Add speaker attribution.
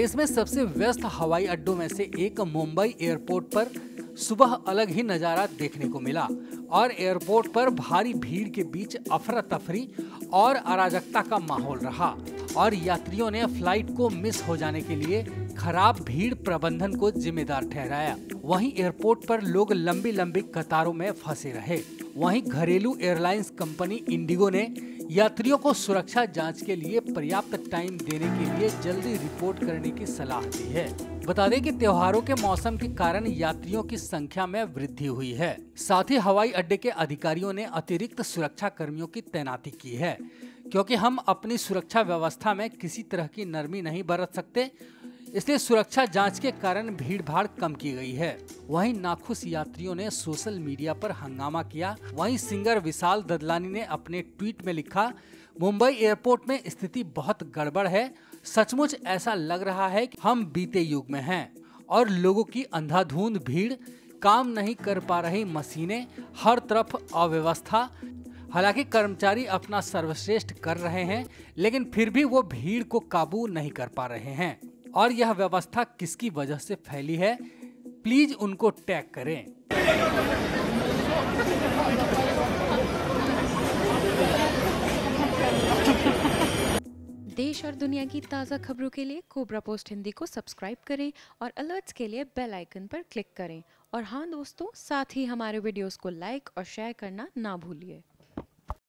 Speaker 1: देश में सबसे व्यस्त हवाई अड्डों में से एक मुंबई एयरपोर्ट पर सुबह अलग ही नज़ारा देखने को मिला और एयरपोर्ट पर भारी भीड़ के बीच अफरा तफरी और अराजकता का माहौल रहा। और यात्रियों ने फ़्लाइट को मिस हो जाने के लिए खराब भीड़ प्रबंधन को जिम्मेदार ठहराया। वहीं एयरपोर्ट पर लोग लंबी लंबी कतारों में फंसे रहे। वहीं घरेलू एयरलाइंस कंपनी इंडिगो ने यात्रियों को सुरक्षा जाँच के लिए पर्याप्त टाइम देने के लिए जल्दी रिपोर्ट करने की सलाह दी है। बता दें कि त्योहारों के मौसम के कारण यात्रियों की संख्या में वृद्धि हुई है। साथ ही हवाई अड्डे के अधिकारियों ने अतिरिक्त सुरक्षा कर्मियों की तैनाती की है। क्योंकि हम अपनी सुरक्षा व्यवस्था में किसी तरह की नरमी नहीं बरत सकते, इसलिए सुरक्षा जाँच के कारण भीड़ भाड़ कम की गई है। वहीं नाखुश यात्रियों ने सोशल मीडिया पर हंगामा किया। वहीं सिंगर विशाल ददलानी ने अपने ट्वीट में लिखा, मुंबई एयरपोर्ट में स्थिति बहुत गड़बड़ है। सचमुच ऐसा लग रहा है कि हम बीते युग में हैं और लोगों की अंधाधुंध भीड़, काम नहीं कर पा रही मशीनें, हर तरफ़ अव्यवस्था हालाँकि कर्मचारी अपना सर्वश्रेष्ठ कर रहे हैं, लेकिन फिर भी वो भीड़ को काबू नहीं कर पा रहे हैं। और यह व्यवस्था किसकी वजह से फैली है? प्लीज़ उनको टैग करें।
Speaker 2: देश और दुनिया की ताज़ा खबरों के लिए कोबरा पोस्ट हिंदी को सब्सक्राइब करें और अलर्ट्स के लिए बेल आइकन पर क्लिक करें। और हाँ दोस्तों, साथ ही हमारे वीडियोस को लाइक और शेयर करना ना भूलिए।